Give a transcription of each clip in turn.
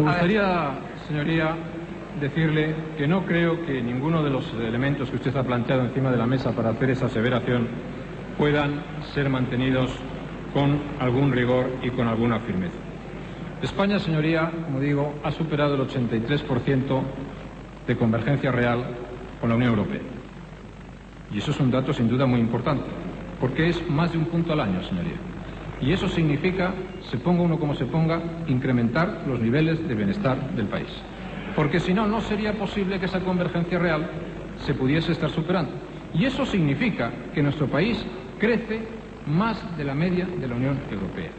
Me gustaría, señoría, decirle que no creo que ninguno de los elementos que usted ha planteado encima de la mesa para hacer esa aseveración puedan ser mantenidos con algún rigor y con alguna firmeza. España, señoría, como digo, ha superado el 83% de convergencia real con la Unión Europea. Y eso es un dato sin duda muy importante, porque es más de un punto al año, señoría. Y eso significa, se ponga uno como se ponga, incrementar los niveles de bienestar del país. Porque si no, no sería posible que esa convergencia real se pudiese estar superando. Y eso significa que nuestro país crece más de la media de la Unión Europea.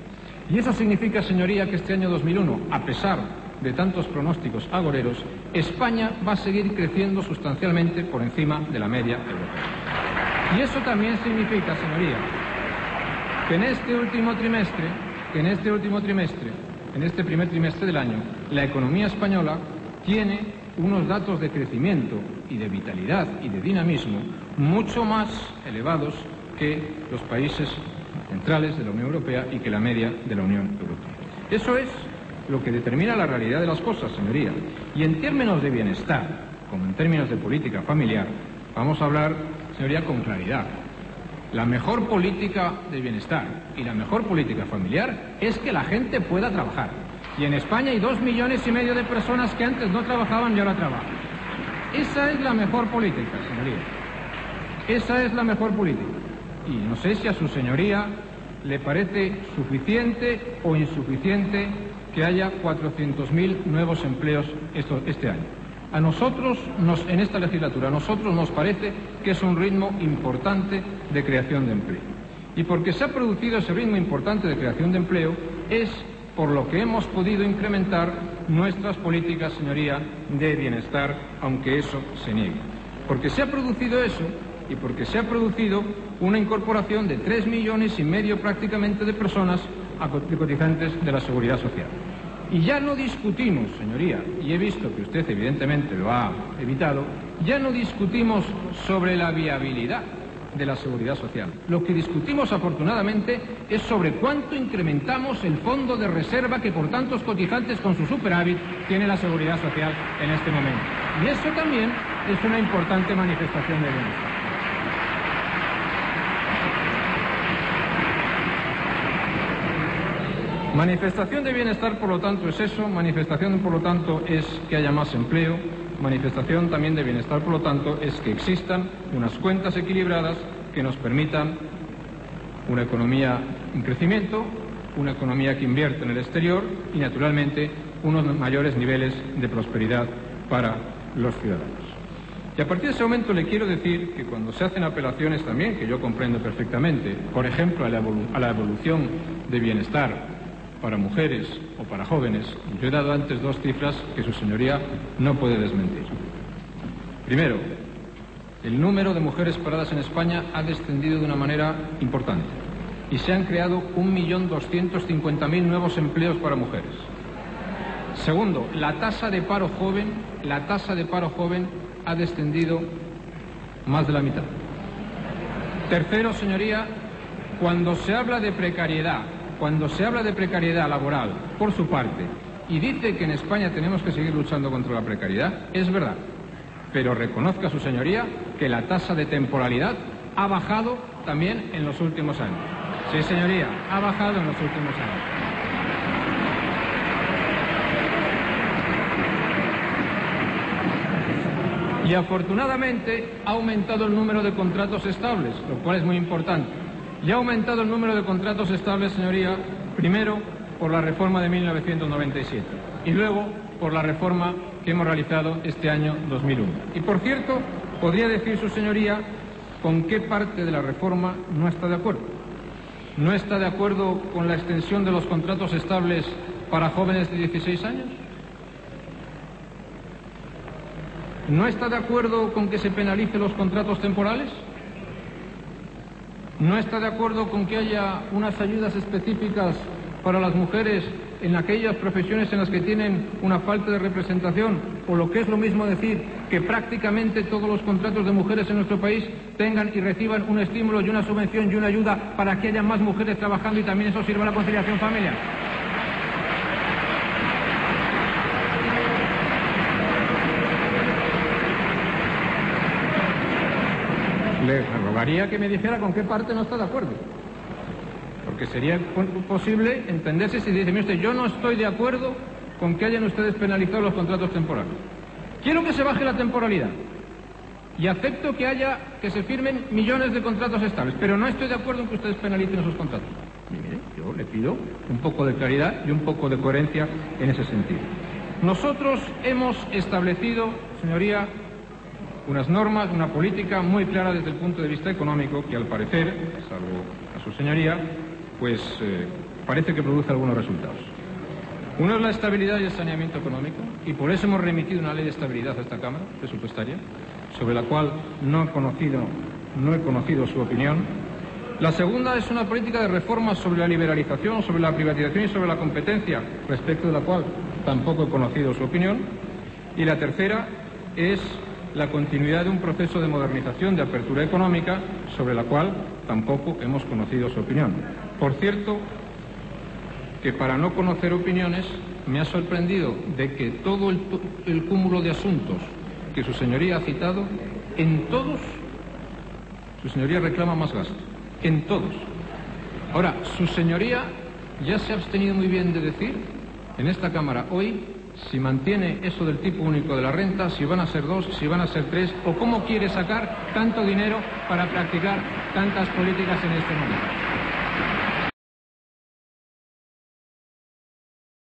Y eso significa, señoría, que este año 2001, a pesar de tantos pronósticos agoreros, España va a seguir creciendo sustancialmente por encima de la media europea. Y eso también significa, señoría, que en este último trimestre, que en este último trimestre, en este primer trimestre del año, la economía española tiene unos datos de crecimiento y de vitalidad y de dinamismo mucho más elevados que los países centrales de la Unión Europea y que la media de la Unión Europea. Eso es lo que determina la realidad de las cosas, señoría. Y en términos de bienestar, como en términos de política familiar, vamos a hablar, señoría, con claridad. La mejor política de bienestar y la mejor política familiar es que la gente pueda trabajar. Y en España hay dos millones y medio de personas que antes no trabajaban y ahora trabajan. Esa es la mejor política, señoría. Esa es la mejor política. Y no sé si a su señoría le parece suficiente o insuficiente que haya 400.000 nuevos empleos este año. A nosotros, nos, en esta legislatura, a nosotros nos parece que es un ritmo importante de creación de empleo. Y porque se ha producido ese ritmo importante de creación de empleo es por lo que hemos podido incrementar nuestras políticas, señoría, de bienestar, aunque eso se niegue. Porque se ha producido eso y porque se ha producido una incorporación de tres millones y medio prácticamente de personas a cotizantes de la seguridad social. Y ya no discutimos, señoría, y he visto que usted evidentemente lo ha evitado, ya no discutimos sobre la viabilidad de la seguridad social. Lo que discutimos afortunadamente es sobre cuánto incrementamos el fondo de reserva que por tantos cotizantes con su superávit tiene la seguridad social en este momento. Y eso también es una importante manifestación de bienestar. Manifestación de bienestar, por lo tanto, es eso, manifestación, por lo tanto, es que haya más empleo, manifestación también de bienestar, por lo tanto, es que existan unas cuentas equilibradas que nos permitan una economía en crecimiento, una economía que invierte en el exterior y, naturalmente, unos mayores niveles de prosperidad para los ciudadanos. Y a partir de ese momento le quiero decir que cuando se hacen apelaciones también, que yo comprendo perfectamente, por ejemplo, a la, evolución de bienestar para mujeres o para jóvenes, yo he dado antes dos cifras que su señoría no puede desmentir. Primero, el número de mujeres paradas en España ha descendido de una manera importante y se han creado 1.250.000 nuevos empleos para mujeres. Segundo, la tasa de paro joven, la tasa de paro joven ha descendido más de la mitad. Tercero, señoría, cuando se habla de precariedad, cuando se habla de precariedad laboral, por su parte, y dice que en España tenemos que seguir luchando contra la precariedad, es verdad. Pero reconozca su señoría que la tasa de temporalidad ha bajado también en los últimos años. Sí, señoría, ha bajado en los últimos años. Y afortunadamente ha aumentado el número de contratos estables, lo cual es muy importante. Ya ha aumentado el número de contratos estables, señoría, primero por la reforma de 1997 y luego por la reforma que hemos realizado este año 2001. Y por cierto, podría decir su señoría con qué parte de la reforma no está de acuerdo. ¿No está de acuerdo con la extensión de los contratos estables para jóvenes de 16 años? ¿No está de acuerdo con que se penalice los contratos temporales? ¿No está de acuerdo con que haya unas ayudas específicas para las mujeres en aquellas profesiones en las que tienen una falta de representación? O lo que es lo mismo decir que prácticamente todos los contratos de mujeres en nuestro país tengan y reciban un estímulo y una subvención y una ayuda para que haya más mujeres trabajando y también eso sirva a la conciliación familiar. Le rogaría que me dijera con qué parte no está de acuerdo. Porque sería posible entenderse si dice, mire yo no estoy de acuerdo con que hayan ustedes penalizado los contratos temporales. Quiero que se baje la temporalidad. Y acepto que haya, que se firmen millones de contratos estables, pero no estoy de acuerdo en que ustedes penalicen esos contratos. Y mire, yo le pido un poco de claridad y un poco de coherencia en ese sentido. Nosotros hemos establecido, señoría, unas normas, una política muy clara desde el punto de vista económico que al parecer, salvo a su señoría, pues eh, parece que produce algunos resultados. Uno es la estabilidad y el saneamiento económico, y por eso hemos remitido una ley de estabilidad a esta Cámara presupuestaria, sobre la cual no he conocido, no he conocido su opinión. La segunda es una política de reformas sobre la liberalización, sobre la privatización y sobre la competencia, respecto de la cual tampoco he conocido su opinión. Y la tercera es la continuidad de un proceso de modernización, de apertura económica, sobre la cual tampoco hemos conocido su opinión. Por cierto, que para no conocer opiniones me ha sorprendido de que todo el, el cúmulo de asuntos que su señoría ha citado, en todos su señoría reclama más gasto. En todos. Ahora, su señoría ya se ha abstenido muy bien de decir en esta Cámara hoy si mantiene eso del tipo único de la renta, si van a ser dos, si van a ser tres, o cómo quiere sacar tanto dinero para practicar tantas políticas en este momento.